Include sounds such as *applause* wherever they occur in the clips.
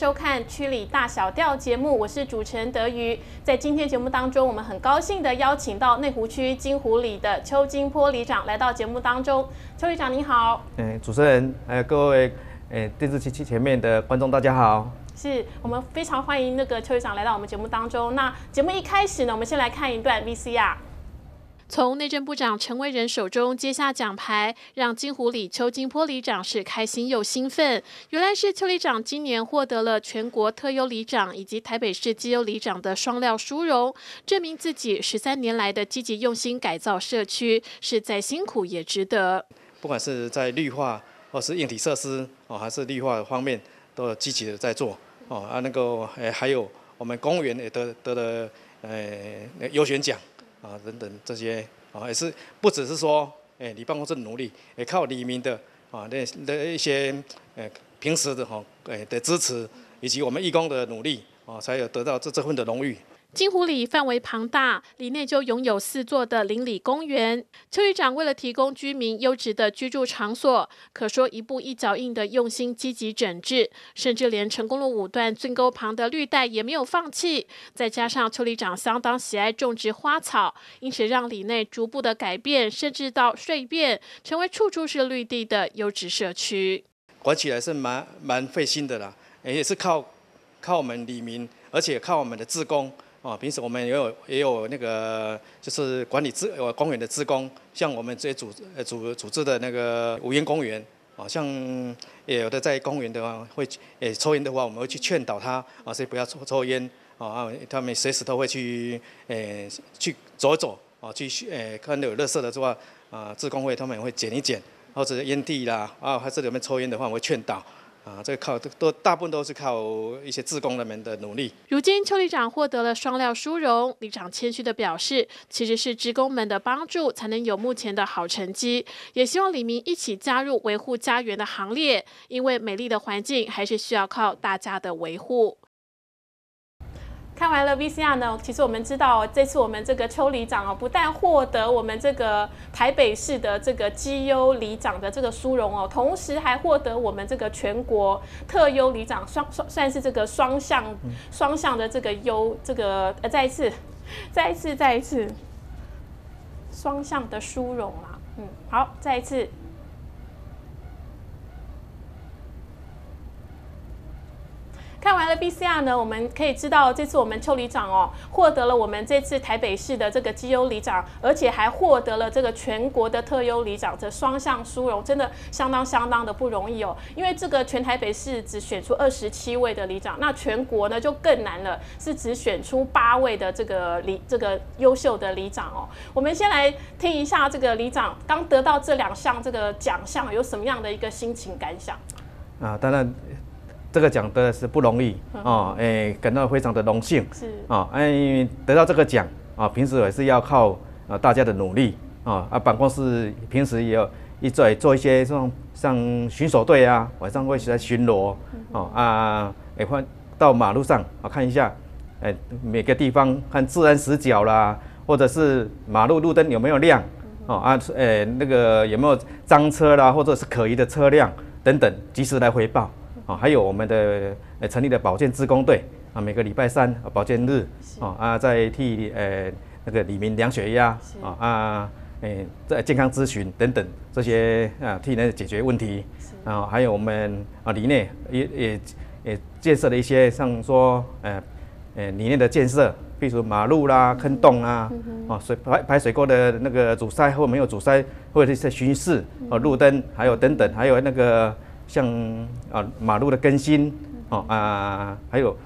收看《区里大小调》节目，我是主持人德瑜。在今天节目当中，我们很高兴的邀请到内湖区金湖里的邱金波里长来到节目当中。邱里长你好，嗯，主持人还有各位呃电视机器前面的观众大家好。是我们非常欢迎那个邱里长来到我们节目当中。那节目一开始呢，我们先来看一段 VCR。从内政部长陈为仁手中接下奖牌，让金湖里邱金波里长是开心又兴奋。原来是邱里长今年获得了全国特优里长以及台北市绩优里长的双料殊荣，证明自己十三年来的积极用心改造社区，是再辛苦也值得。不管是在绿化或是硬体设施哦，还是绿化方面，都有积极的在做哦啊，那个诶还有我们公务员也得得了诶优选奖。啊，等等这些啊，也是不只是说，哎，你办公室的努力，也靠黎明的啊那那一些，哎，平时的哈，哎的支持，以及我们义工的努力啊，才有得到这这份的荣誉。金湖里范围庞大，里内就拥有四座的邻里公园。邱局长为了提供居民优质的居住场所，可说一步一脚印的用心积极整治，甚至连成功路五段尊沟旁的绿带也没有放弃。再加上邱里长相当喜爱种植花草，因此让里内逐步的改变，甚至到蜕变，成为处处是绿地的优质社区。管起来是蛮蛮费心的啦，也是靠靠我们里民，而且靠我们的自工。哦，平时我们也有也有那个，就是管理自呃公园的职工，像我们这些组呃组组织的那个无烟公园，啊，像也有的在公园的话会诶抽烟的话，我们会去劝导他啊，所以不要抽抽烟，啊，他们随时都会去诶去走走，啊，去诶看到有垃圾的话，啊，自工会他们也会捡一捡，或者烟蒂啦，啊，还是里面抽烟的话，我会劝导。啊，这个靠都大部分都是靠一些自工人们的努力。如今邱里长获得了双料殊荣，里长谦虚的表示，其实是职工们的帮助才能有目前的好成绩，也希望李明一起加入维护家园的行列，因为美丽的环境还是需要靠大家的维护。看完了 VCR 呢，其实我们知道，这次我们这个邱里长哦，不但获得我们这个台北市的这个绩优里长的这个殊荣哦，同时还获得我们这个全国特优里长双双算是这个双向双向的这个优这个呃再一次再一次再一次双向的殊荣啊，嗯，好，再一次。看完了 BCR 呢，我们可以知道这次我们邱里长哦，获得了我们这次台北市的这个绩优里长，而且还获得了这个全国的特优里长，这双向殊荣，真的相当相当的不容易哦。因为这个全台北市只选出二十七位的里长，那全国呢就更难了，是只选出八位的这个里这个优秀的里长哦。我们先来听一下这个里长刚得到这两项这个奖项有什么样的一个心情感想啊？当然。这个奖得的是不容易哦，哎，感到非常的荣幸。是啊，哎，得到这个奖啊，平时也是要靠啊大家的努力啊。啊，办公室平时也有一做做一些这种像巡守队啊，晚上会在巡逻哦啊，也会到马路上啊看一下，哎，每个地方看自然死角啦，或者是马路路灯有没有亮哦啊，哎，那个有没有脏车啦，或者是可疑的车辆等等，及时来回报。啊，还有我们的呃成立的保健职工队啊，每个礼拜三保健日啊啊，在替呃那个李明量血压啊啊，诶在健康咨询等等这些啊替人解决问题啊，还有我们啊里内也也也建设了一些像说呃呃里面的建设，比如马路啦、坑洞啊啊水排排水沟的那个阻塞或没有阻塞，或者是巡视啊路灯，还有等等，还有那个。像啊马路的更新，哦啊还有，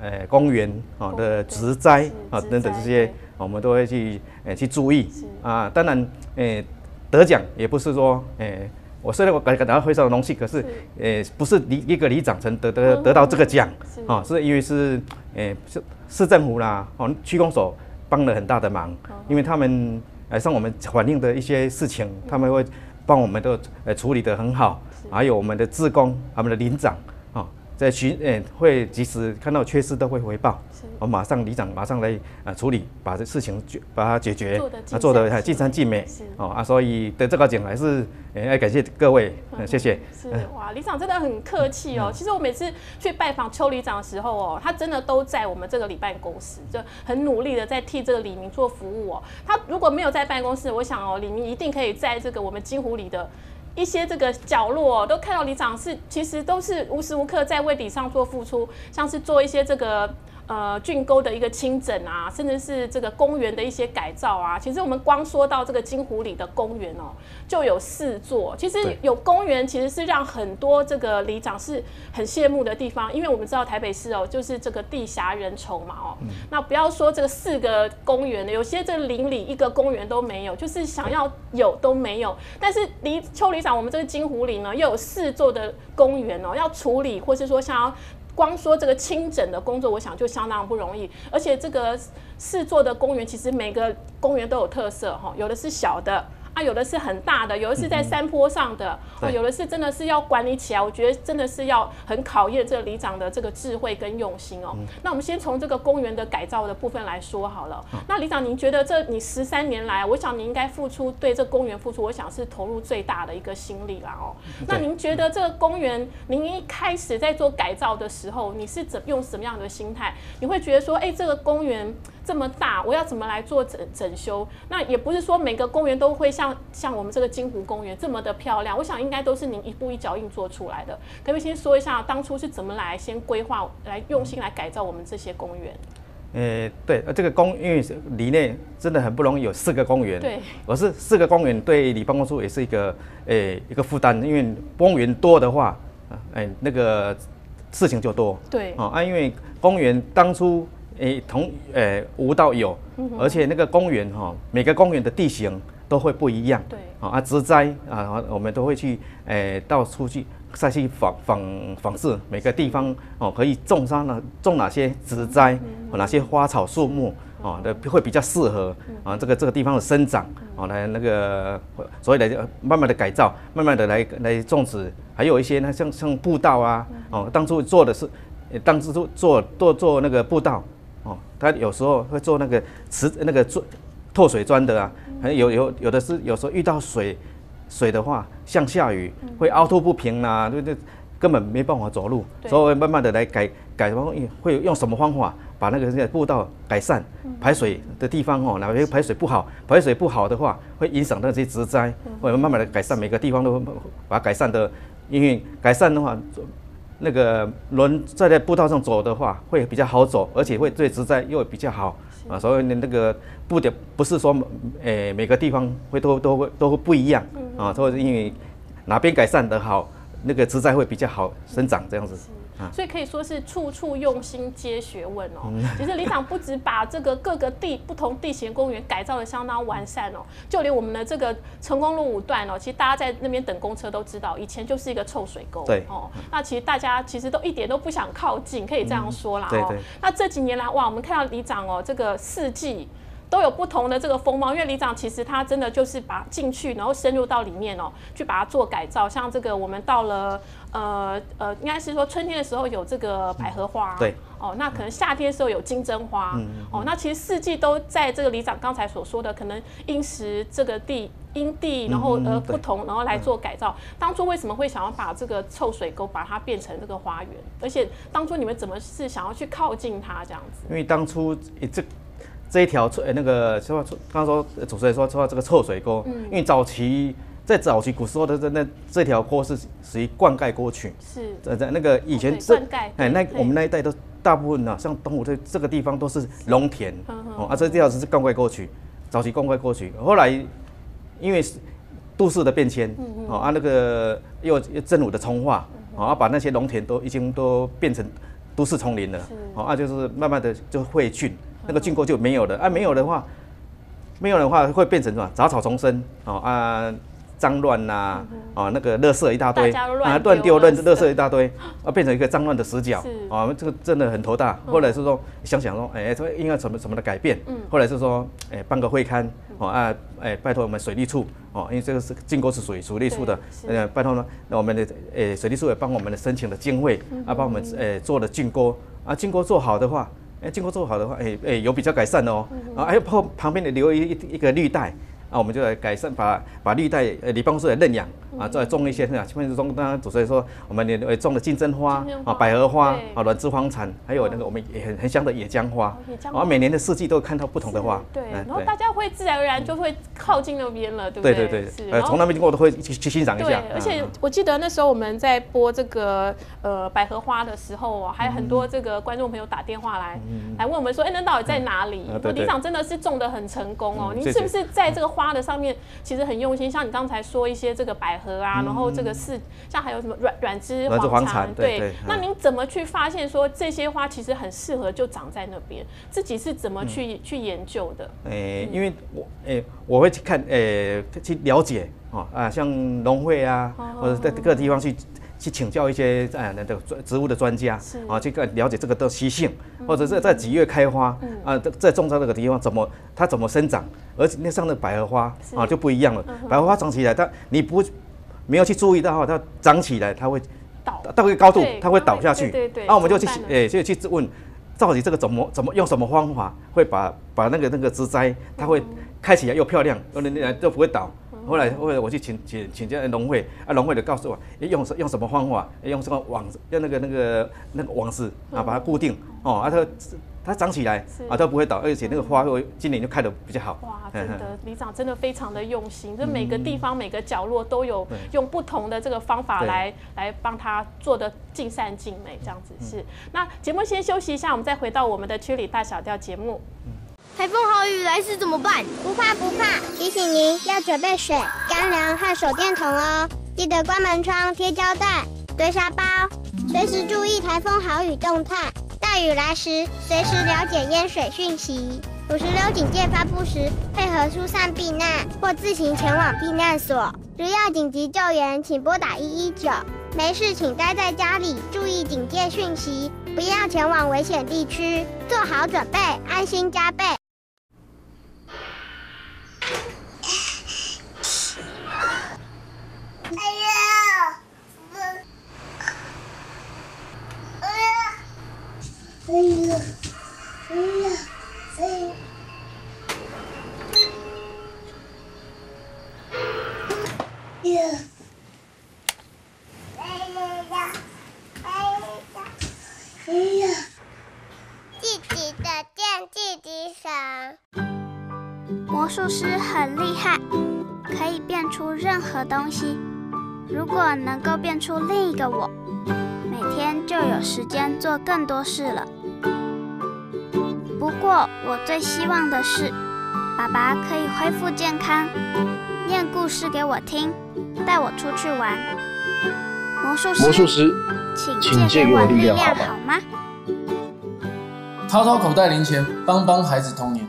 呃公园啊的植栽啊等等这些，我们都会去呃去注意啊。当然诶得奖也不是说诶我虽然我感感到非常的荣幸，可是诶不是一一个里长成得得得到这个奖啊，是因为是诶市市政府啦哦区公所帮了很大的忙，因为他们呃像我们反映的一些事情，他们会帮我们都呃处理得很好。还有我们的志工，他们的领长啊，在巡诶会及时看到缺失都会回报，我马上里长马上来啊处理，把这事情解把它解决，啊做的尽善尽美，哦啊，所以得这个奖还是诶要感谢各位，谢谢。是哇，里长真的很客气哦。其实我每次去拜访邱里长的时候哦，他真的都在我们这个里办公室，就很努力的在替这个李明做服务哦。他如果没有在办公室，我想哦，李明一定可以在这个我们金湖里的。一些这个角落都看到里长是，其实都是无时无刻在为里上做付出，像是做一些这个。呃，郡沟的一个清整啊，甚至是这个公园的一些改造啊。其实我们光说到这个金湖里的公园哦，就有四座。其实有公园，其实是让很多这个里长是很羡慕的地方，因为我们知道台北市哦，就是这个地狭人稠嘛哦。那不要说这个四个公园的，有些这邻里一个公园都没有，就是想要有都没有。但是离邱里长，我们这个金湖里呢，又有四座的公园哦，要处理，或是说想要。光说这个清整的工作，我想就相当不容易，而且这个四座的公园，其实每个公园都有特色哈，有的是小的。啊，有的是很大的，有的是在山坡上的，哦，有的是真的是要管理起来，我觉得真的是要很考验这个里长的这个智慧跟用心哦。那我们先从这个公园的改造的部分来说好了。那里长，您觉得这你十三年来，我想你应该付出对这公园付出，我想是投入最大的一个心力了哦。那您觉得这个公园，您一开始在做改造的时候，你是怎用什么样的心态？你会觉得说，哎，这个公园。这么大，我要怎么来做整整修？那也不是说每个公园都会像像我们这个金湖公园这么的漂亮。我想应该都是您一步一脚印做出来的。可不可以先说一下当初是怎么来先规划、来用心来改造我们这些公园？呃，对，这个公因为里内真的很不容易，有四个公园。对，我是四个公园对你办公室也是一个诶一个负担，因为公园多的话，哎那个事情就多。对，啊，因为公园当初。诶，同诶无到有，而且那个公园哈，每个公园的地形都会不一样。对，啊，植栽啊，我们都会去诶到处去再去访访访视每个地方哦，可以种上了种哪些植栽，哪些花草树木哦，的会比较适合啊这个这个地方的生长哦，来那个所以来慢慢的改造，慢慢的来来种植，还有一些呢像像步道啊哦，当初做的是当初做做做做那个步道。哦，他有时候会做那个瓷那个做透水砖的啊，还有有有的是有时候遇到水水的话，像下雨会凹凸不平啊，对对，根本没办法走路，所以慢慢的来改改方会用什么方法把那个步道改善排水的地方哦，哪些排水不好，排水不好的话会影响那些植栽，会慢慢的改善每个地方都把它改善的，因为改善的话。那个轮在在步道上走的话，会比较好走，而且会对植栽又比较好啊。所以呢，那个步的不是说，诶，每个地方会都都会都会不一样啊。都是因为哪边改善的好，那个植栽会比较好生长这样子。所以可以说是处处用心皆学问哦。其实里长不止把这个各个地不同地形公园改造的相当完善哦，就连我们的这个成功路五段哦，其实大家在那边等公车都知道，以前就是一个臭水沟。对哦，那其实大家其实都一点都不想靠近，可以这样说啦。对对。那这几年来哇，我们看到里长哦，这个四季。都有不同的这个风貌，因为里长其实他真的就是把进去，然后深入到里面哦，去把它做改造。像这个我们到了呃呃，应该是说春天的时候有这个百合花，对，哦，那可能夏天的时候有金针花，哦，那其实四季都在这个里长刚才所说的，可能因时这个地因地，然后呃不同，然后来做改造。当初为什么会想要把这个臭水沟把它变成这个花园？而且当初你们怎么是想要去靠近它这样子？因为当初这。这一条臭那个说刚刚说主持人说说这个臭水沟，因为早期在早期古时候的那那这条沟是属于灌溉沟渠，是。在在那个以前这哎那我们那一代都大部分呢，像东湖这这个地方都是农田，哦啊这条是灌溉沟渠，早期灌溉沟渠，后来因为都市的变迁，哦啊那个又政府的重化，哦啊把那些农田都已经都变成都市丛林了，哦啊就是慢慢的就会菌。那个菌沟就没有了。啊，没有的话，没有的话会变成什么？杂草丛生。哦啊，脏乱呐，啊，那个垃圾一大堆，啊，乱丢乱垃圾。一大堆，啊，变成一个脏乱的死角，啊，这个真的很头大。后来是说想想说，哎，这应该什么什么的改变？后来是说，哎，办个会刊，哦啊，哎，拜托我们水利处，哦，因为这个是进沟是属于水利处的，呃，拜托呢，那我们的诶水利处也帮我们的申请了经费，啊，帮我们诶做了进沟，啊，进沟做好的话。哎，经过做好的话，哎哎，有比较改善哦。啊，还有旁旁边的留一一个绿带。啊，我们就来改善，把把绿带呃，离办公室来认养啊，再种一些啊前面是种，刚刚主持人说，我们呃种了金针花啊，百合花啊，软枝黄蝉，还有那个我们也很很香的野姜花，啊，每年的四季都看到不同的花，对，然后大家会自然而然就会靠近那边了，对不对？对对对，呃，从那边经过都会去去欣赏一下。而且我记得那时候我们在播这个呃百合花的时候哦，还有很多这个观众朋友打电话来来问我们说，哎，那到底在哪里？我理想真的是种的很成功哦，你是不是在这个花的上面其实很用心，像你刚才说一些这个百合啊，然后这个是像还有什么软软枝黄蝉，对。那您怎么去发现说这些花其实很适合就长在那边？自己是怎么去去研究的？诶，因为我诶我会去看诶去了解哦啊，像农会啊，或者在各个地方去。去请教一些呃那个植物的专家，啊，去个了解这个的习性，或者是在几月开花，啊，在在种在那个地方怎么它怎么生长，而且那上的百合花啊就不一样了，百合花长起来它你不没有去注意到哈，它长起来它会倒。到一个高度它会倒下去，那我们就去诶就去问，到底这个怎么怎么用什么方法会把把那个那个植栽它会开起来又漂亮，又那那都不会倒。后来，后来我去请请请教农会，啊，农会的告诉我，用用什么方法，用什么网，用那个那个那个网子啊，把它固定，哦，啊，它它长起来啊，它不会倒，而且那个花会今年就开得比较好。哇，真的，李长真的非常的用心，这每个地方每个角落都有用不同的这个方法来来帮他做的尽善尽美，这样子是。那节目先休息一下，我们再回到我们的区里大小调节目。台风豪雨来时怎么办？不怕不怕，提醒您要准备水、干粮和手电筒哦。记得关门窗、贴胶带、堆沙包，随时注意台风豪雨动态。大雨来时，随时了解淹水讯息。五十六警戒发布时，配合疏散避难或自行前往避难所。如要紧急救援，请拨打一一九。没事，请待在家里，注意警戒讯息，不要前往危险地区，做好准备，安心加倍。哎呀，哎呀，哎呀！呀，哎呀，哎呀！自己的电自己响。魔术师很厉害，可以变出任何东西。如果能够变出另一个我，每天就有时间做更多事了。不过，我最希望的是，爸爸可以恢复健康，念故事给我听，带我出去玩。魔术师，魔术师，请借给我力量好吗？掏掏口袋零钱，帮帮孩子童年。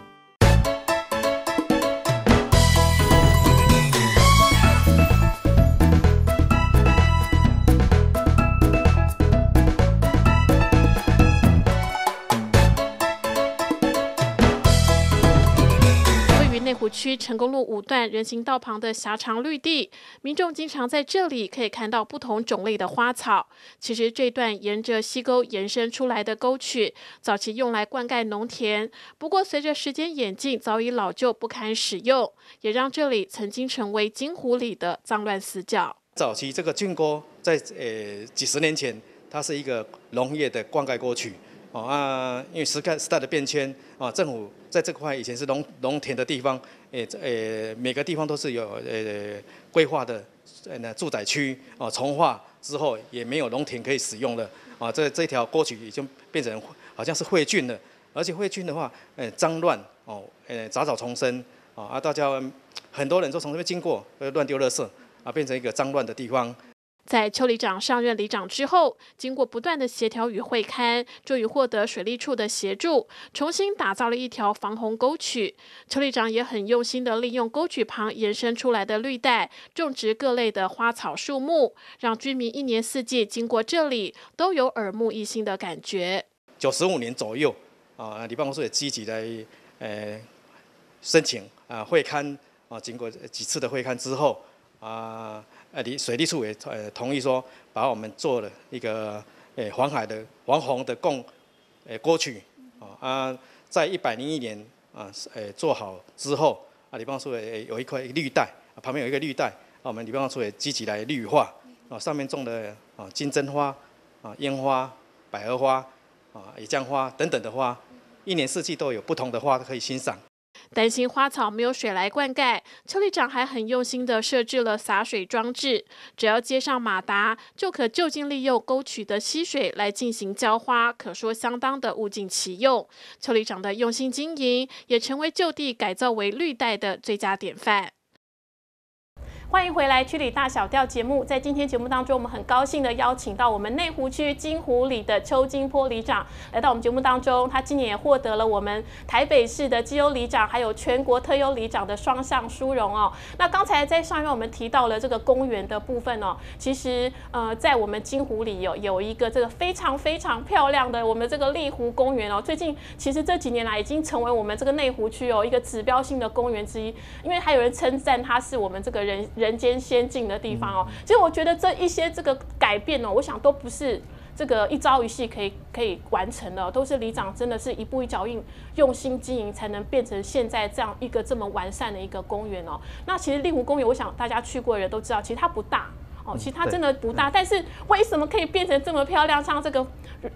区成功路五段人行道旁的狭长绿地，民众经常在这里可以看到不同种类的花草。其实这段沿着溪沟延伸出来的沟渠，早期用来灌溉农田，不过随着时间演进，早已老旧不堪使用，也让这里曾经成为金湖里的脏乱死角。早期这个郡沟在呃几十年前，它是一个农业的灌溉沟渠。哦啊，因为时代时代的变迁啊，政府在这块以前是农农田的地方，诶诶，每个地方都是有呃规划的呃住宅区啊，重化之后也没有农田可以使用了啊，这这条沟渠已经变成好像是废郡了，而且废郡的话，诶脏乱哦，诶杂草丛生啊，啊大家很多人都从这边经过，乱丢垃圾啊，变成一个脏乱的地方。在邱里长上任里长之后，经过不断的协调与会勘，终于获得水利处的协助，重新打造了一条防洪沟渠。邱里长也很用心的利用沟渠旁延伸出来的绿带，种植各类的花草树木，让居民一年四季经过这里都有耳目一新的感觉。九十五年左右，啊，李办公室也积极来，呃，申请啊会勘啊，经过几次的会勘之后，啊。呃，离水利处也呃同意说，把我们做了一个呃黄海的黄洪的供呃沟渠啊啊，在一百零一年啊呃做好之后啊，李办公处也有一块绿带，旁边有一个绿带，啊我们李办公处也积极来绿化啊，上面种的啊金针花啊烟花、百合花啊野姜花等等的花，一年四季都有不同的花可以欣赏。担心花草没有水来灌溉，邱里长还很用心地设置了洒水装置，只要接上马达，就可就近利用沟渠的溪水来进行浇花，可说相当的物尽其用。邱里长的用心经营，也成为就地改造为绿带的最佳典范。欢迎回来《区里大小调》节目，在今天节目当中，我们很高兴的邀请到我们内湖区金湖里的邱金波里长来到我们节目当中。他今年也获得了我们台北市的基优里长，还有全国特优里长的双向殊荣哦。那刚才在上面我们提到了这个公园的部分哦，其实呃，在我们金湖里有有一个这个非常非常漂亮的我们这个丽湖公园哦。最近其实这几年来已经成为我们这个内湖区哦一个指标性的公园之一，因为还有人称赞它是我们这个人。人间仙境的地方哦，其实我觉得这一些这个改变哦，我想都不是这个一朝一夕可以可以完成的，都是里长真的是一步一脚印，用心经营，才能变成现在这样一个这么完善的一个公园哦。那其实令湖公园，我想大家去过的人都知道，其实它不大。哦，其实它真的不大，但是为什么可以变成这么漂亮，像这个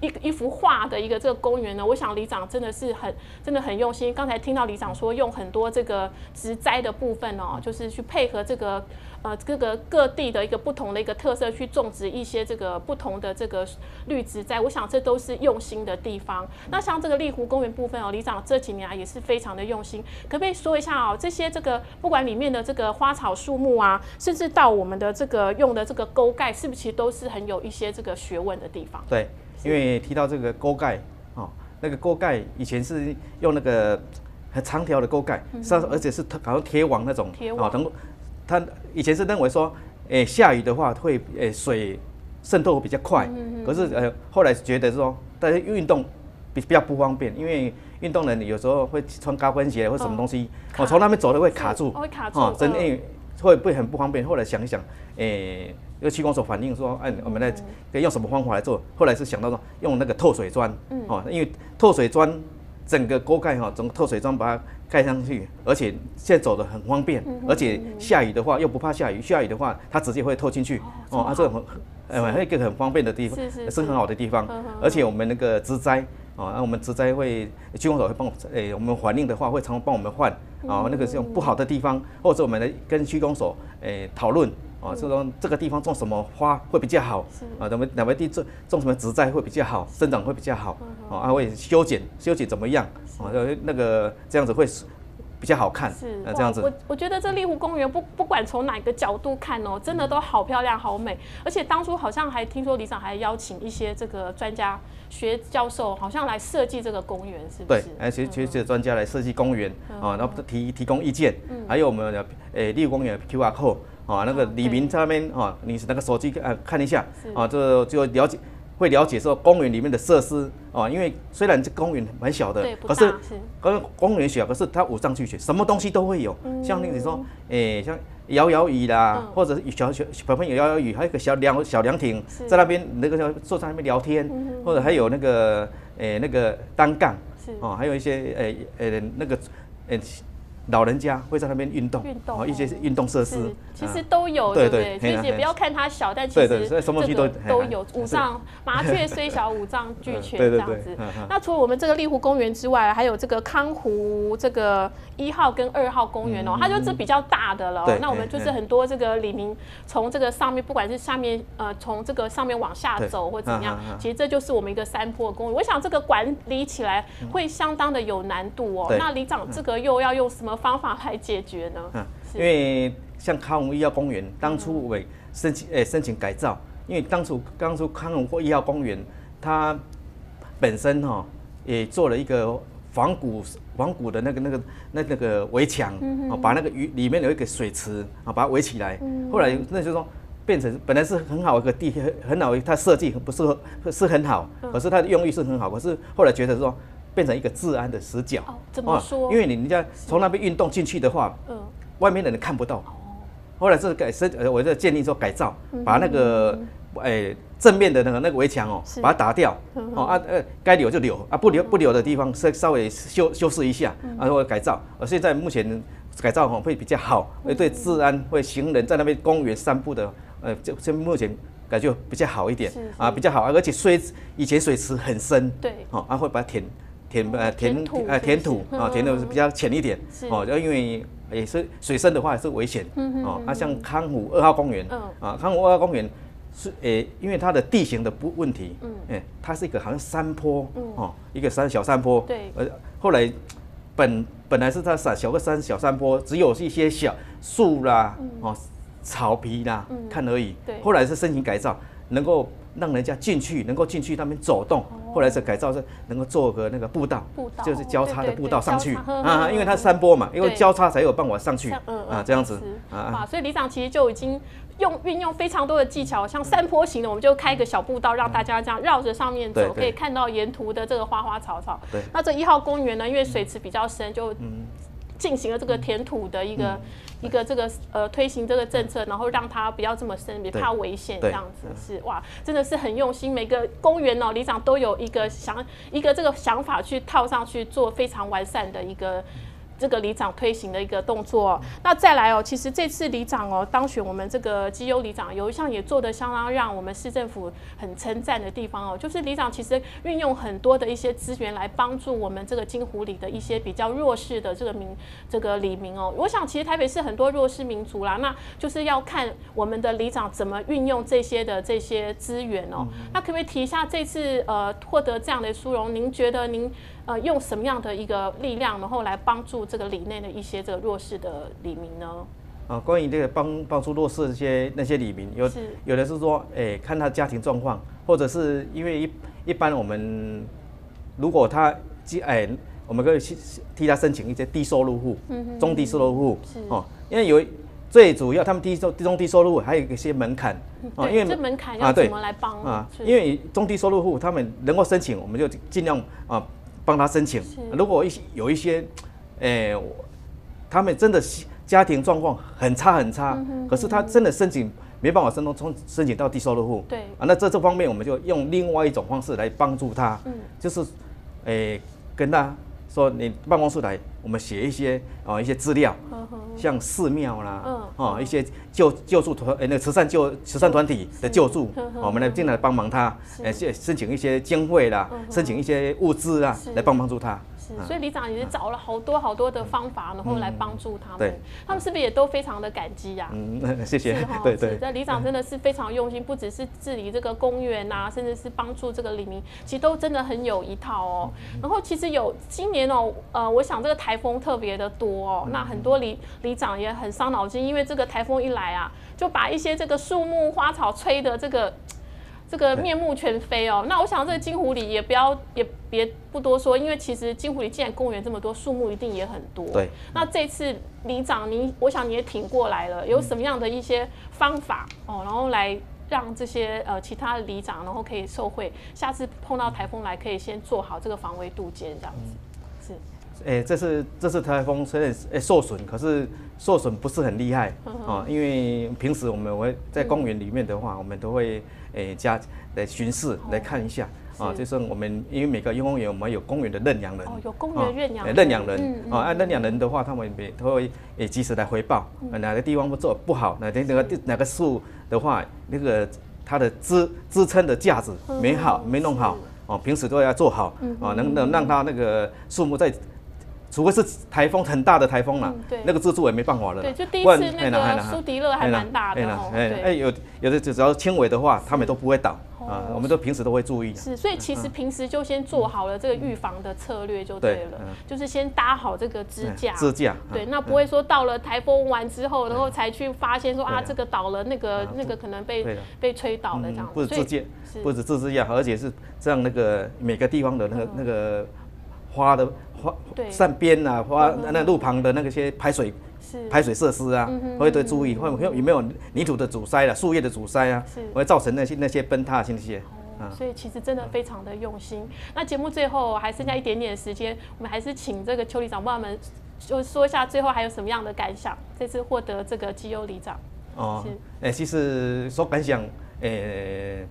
一一幅画的一个这个公园呢？我想里长真的是很真的很用心。刚才听到里长说用很多这个植栽的部分哦，就是去配合这个。呃，各个各地的一个不同的一个特色，去种植一些这个不同的这个绿植在，我想这都是用心的地方。那像这个丽湖公园部分哦，里长这几年啊也是非常的用心，可不可以说一下哦？这些这个不管里面的这个花草树木啊，甚至到我们的这个用的这个沟盖，是不是其实都是很有一些这个学问的地方？对，因为提到这个沟盖哦，那个沟盖以前是用那个很长条的沟盖，上而且是好像铁网那种啊，等。他以前是认为说，诶，下雨的话会诶水渗透比较快，可是呃后来觉得说，但是运动比比较不方便，因为运动人有时候会穿高跟鞋或什么东西，我从那边走的会卡住，会卡住，哦，真的会会很不方便。后来想一想，诶，个气功所反映说，哎，我们来可以用什么方法来做？后来是想到说，用那个透水砖，哦，因为透水砖整个锅盖哈，整个透水砖把它。盖上去，而且现在走的很方便，而且下雨的话又不怕下雨，下雨的话它直接会透进去。哦，啊，这很，呃，一个很方便的地方，是很好的地方。而且我们那个植栽，啊，那我们植栽会区公所会帮我，诶，我们环境的话会常帮我们换，啊，那个是用不好的地方，或者我们来跟区公所诶讨论，啊，就说这个地方种什么花会比较好，啊，咱们哪位地种种什么植栽会比较好，生长会比较好，啊，会修剪修剪怎么样？啊，那个这样子会比较好看，是这样子。我我觉得这丽湖公园不不管从哪个角度看哦，真的都好漂亮、好美。而且当初好像还听说李长还邀请一些这个专家学教授，好像来设计这个公园，是不是？对，而且学学专家来设计公园啊，然后提提供意见。还有我们的诶丽湖公园 QR code 啊，那个李明在那边啊，你是那个手机呃看一下啊，这就了解。会了解说公园里面的设施哦，因为虽然这公园蛮小的，可是可是公园小，可是它五脏俱全，什么东西都会有。像那个说，诶，像摇摇椅啦，或者小小小朋友摇摇椅，还有个小凉小凉亭，在那边那个坐在那边聊天，或者还有那个诶那个单杠，哦，还有一些诶诶那个诶。老人家会在那边运动，运动一些运动设施，其实都有，对不对？其实也不要看它小，但其实什么东西都都有。五脏麻雀虽小，五脏俱全这样子。那除了我们这个丽湖公园之外，还有这个康湖这个一号跟二号公园哦，它就是比较大的了。那我们就是很多这个李明从这个上面，不管是下面呃从这个上面往下走或怎么样，其实这就是我们一个山坡公园。我想这个管理起来会相当的有难度哦。那里长这个又要用什么？方法来解决呢？嗯，因为像康宏医药公园当初为申请诶申请改造，因为当初当初康荣或一号公园，它本身哈也做了一个仿古仿古的那个那个那那个围墙，啊，把那个鱼里面有一个水池啊，把它围起来。后来那就是说变成本来是很好一个地，很很好，它设计不是是很好，可是它的用意是很好，可是后来觉得说变成一个治安的死角。怎么说？因为你人家从那边运动进去的话，嗯，外面的人看不到。后来是改设，呃，我就建议说改造，把那个，哎，正面的那个那个围墙哦，把它打掉，哦啊呃，该留就留啊，不留不留的地方稍稍微修修饰一下，然后改造。而现在目前改造哦会比较好，会对治安会行人在那边公园散步的，呃，就现目前感觉比较好一点，啊，比较好，而且水以前水池很深，对，哦，啊会把它填填呃填呃填土啊填的是比较浅一点，哦，就因为。也是水深的话也是危险哦。啊，像康湖二号公园，啊，康湖二号公园是诶，因为它的地形的不问题，嗯，诶，它是一个好像山坡，哦，一个山小山坡，对，呃，后来本本来是它小小个山小山坡，只有一些小树啦，哦，草皮啦，看而已，对，后来是申请改造，能够让人家进去，能够进去那边走动。后来是改造是能够做个那个步道，就是交叉的步道上去。啊，因为它山坡嘛，因为交叉才有办法上去。啊，这样子啊，所以李长其实就已经用运用非常多的技巧，像山坡型的，我们就开一个小步道，让大家这样绕着上面走，可以看到沿途的这个花花草草。对，那这一号公园呢，因为水池比较深，就进行了这个填土的一个。一个这个呃推行这个政策，然后让它不要这么深，别怕危险这样子是哇，真的是很用心。每个公园哦，里长都有一个想一个这个想法去套上去做非常完善的一个。这个里长推行的一个动作，那再来哦，其实这次里长哦当选我们这个基优里长，有一项也做得相当让我们市政府很称赞的地方哦，就是里长其实运用很多的一些资源来帮助我们这个金湖里的一些比较弱势的这个民这个里民哦。我想其实台北市很多弱势民族啦，那就是要看我们的里长怎么运用这些的这些资源哦。那可不可以提一下这次呃获得这样的殊荣？您觉得您？呃，用什么样的一个力量，然后来帮助这个里内的一些这个弱势的里民呢？啊，关于这个帮帮助弱势这些那些里民，有有的是说，哎，看他家庭状况，或者是因为一一般我们如果他即哎，我们可以去替他申请一些低收入户、中低收入户，哦，因为有最主要他们低收中低收入还有一些门槛啊，因为这门槛要怎么来帮啊？因为中低收入户他们能够申请，我们就尽量啊。帮他申请，如果一些有一些，诶，他们真的家庭状况很差很差，可是他真的申请没办法申从申请到低收入户，对。啊，那这这方面我们就用另外一种方式来帮助他，嗯，就是诶跟他说你办公室来，我们写一些啊一些资料，像寺庙啦，嗯，哦一些救救助团诶那个慈善救慈善团体的救助，我们来进来帮忙他，诶申申请一些经费啦，申请一些物资啊，来帮帮助他。所以里长也是找了好多好多的方法，然后来帮助他们。他们是不是也都非常的感激呀？嗯，*laughs* 谢谢。对 *laughs* 对。那里长真的是非常用心，不只是治理这个公园呐，甚至是帮助这个里民，其实都真的很有一套哦。然后其实有今年哦，呃，我想这个台风特别的多哦，那很多里里长也很伤脑筋，因为这个台风一来啊，就把一些这个树木花草吹的这个。这个面目全非哦，那我想这个金湖里也不要也别不多说，因为其实金湖里既然公园这么多，树木一定也很多。对。那这次里长，您我想你也挺过来了，有什么样的一些方法哦，然后来让这些呃其他的里长，然后可以受惠，下次碰到台风来，可以先做好这个防微杜渐这样子。是。哎，这次这次台风虽然哎受损，可是受损不是很厉害啊，*laughs* 因为平时我们会在公园里面的话，我们都会。诶，加来巡视来看一下啊，就是我们因为每个公园我们有公园的认养人，哦，有公园认养认养人。啊，按认养人的话，他们也都会诶及时来回报，哪个地方不做不好，哪天哪个哪个树的话，那个它的支支撑的架子没好没弄好哦，平时都要做好啊，能能让它那个树木在。除非是台风很大的台风了，对，那个自助也没办法了。对，就第一次那个苏迪勒还蛮大的哦。哎，有有的只要轻微的话，他们都不会倒。啊，我们都平时都会注意。是，所以其实平时就先做好了这个预防的策略就对了，就是先搭好这个支架。支架。对，那不会说到了台风完之后，然后才去发现说啊，这个倒了，那个那个可能被被吹倒了这样。不是支架，不是支架，而且是这样那个每个地方的那个那个花的花扇边啊，花那路旁的那个些排水。排水设施啊，会得注意，会有有没有泥土的阻塞了，树叶的阻塞啊，会造成那些那些崩塌那些。啊，所以其实真的非常的用心。那节目最后还剩下一点点时间，我们还是请这个邱里长帮我们就说一下最后还有什么样的感想？这次获得这个绩优里长。哦，哎，其实说感想，诶，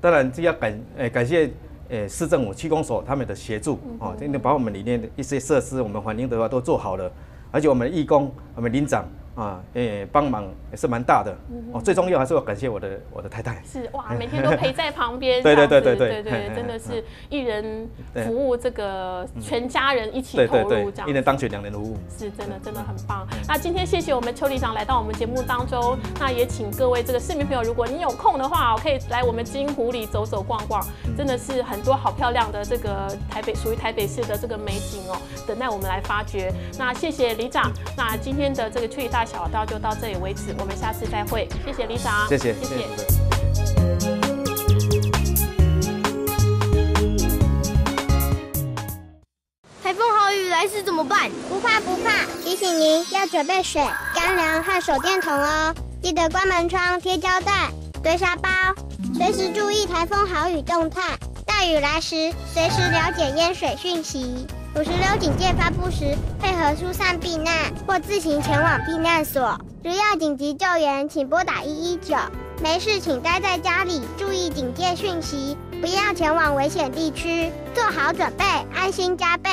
当然这要感，诶，感谢，诶，市政府区公所他们的协助，哦，真的把我们里面的一些设施，我们环境的话都做好了。而且我们义工，我们领长。啊，诶，帮忙也是蛮大的哦。最重要还是要感谢我的我的太太。是哇，*laughs* 每天都陪在旁边。对对对对对对真的是一人服务这个全家人一起投入这样。一人当选两人服务。是真的真的很棒。那今天谢谢我们邱里长来到我们节目当中。那也请各位这个市民朋友，如果你有空的话，可以来我们金湖里走走逛逛，真的是很多好漂亮的这个台北属于台北市的这个美景哦，等待我们来发掘。那谢谢里长。那今天的这个邱里大小道就到。这里为止，我们下次再会。谢谢李长，谢谢，谢谢。台风豪雨来时怎么办？不怕不怕，提醒您要准备水、干粮和手电筒哦。记得关门窗、贴胶带、堆沙包，随时注意台风豪雨动态。大雨来时，随时了解淹水讯息。五十六警戒发布时，配合疏散避难或自行前往避难所。如要紧急救援，请拨打一一九。没事，请待在家里，注意警戒讯息，不要前往危险地区，做好准备，安心加倍。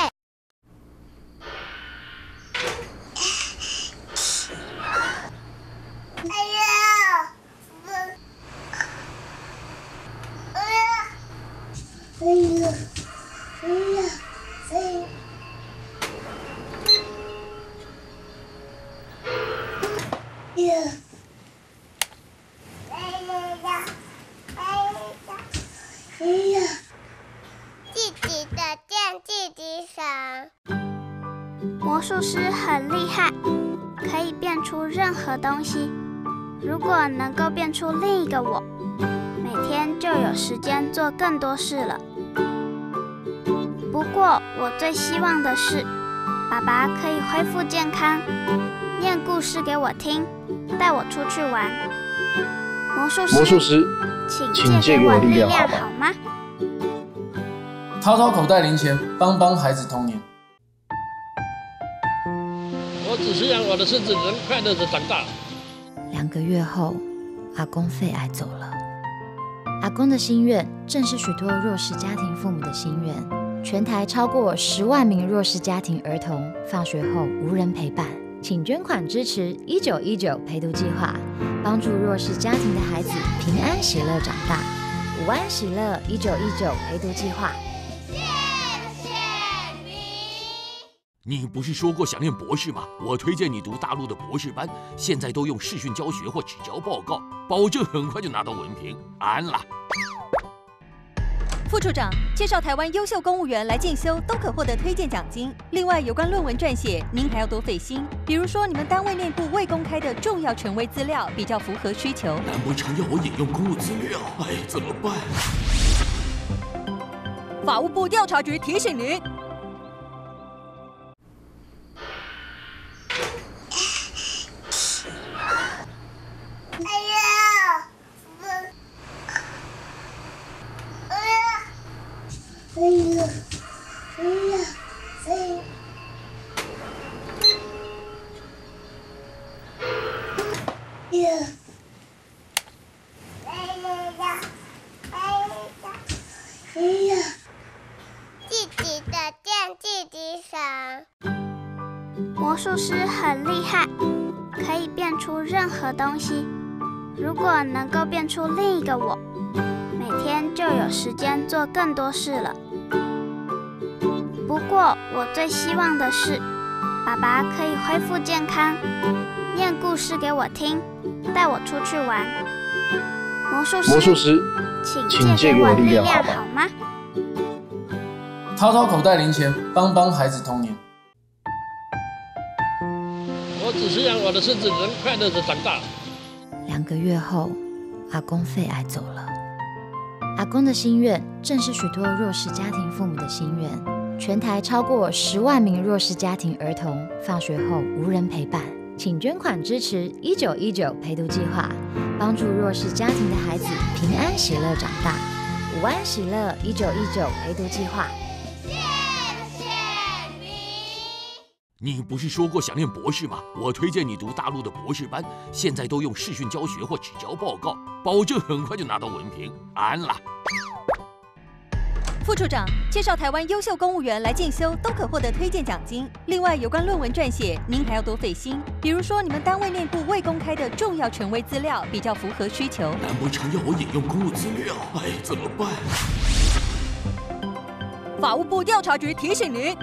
可以变出任何东西。如果能够变出另一个我，每天就有时间做更多事了。不过，我最希望的是，爸爸可以恢复健康，念故事给我听。带我出去玩，魔术师，魔术师，请借给我力量好吗？掏掏口袋零钱，帮帮孩子童年。我的孙子能快乐的长大。两个月后，阿公肺癌走了。阿公的心愿正是许多弱势家庭父母的心愿。全台超过十万名弱势家庭儿童放学后无人陪伴。请捐款支持一九一九陪读计划，帮助弱势家庭的孩子平安喜乐长大。午安喜乐一九一九陪读计划。你不是说过想念博士吗？我推荐你读大陆的博士班，现在都用视讯教学或纸交报告，保证很快就拿到文凭。安了。副处长介绍台湾优秀公务员来进修都可获得推荐奖金。另外，有关论文撰写，您还要多费心。比如说，你们单位内部未公开的重要权威资料，比较符合需求。难不成要我引用公务资料？哎，怎么办？法务部调查局提醒您。果能够变出另一个我，每天就有时间做更多事了。不过我最希望的是，爸爸可以恢复健康，念故事给我听，带我出去玩。魔术师，魔术师，请借给我力量好吗？掏掏口袋零钱，帮帮孩子童年。我只是让我的孙子能快乐的长大。两个月后，阿公肺癌走了。阿公的心愿，正是许多弱势家庭父母的心愿。全台超过十万名弱势家庭儿童放学后无人陪伴，请捐款支持一九一九陪读计划，帮助弱势家庭的孩子平安喜乐长大。午安喜乐一九一九陪读计划。你不是说过想念博士吗？我推荐你读大陆的博士班，现在都用视讯教学或纸交报告，保证很快就拿到文凭。安啦。副处长介绍台湾优秀公务员来进修，都可获得推荐奖金。另外，有关论文撰写，您还要多费心。比如说，你们单位内部未公开的重要权威资料，比较符合需求。难不成要我引用公务资料？哎，怎么办？法务部调查局提醒您。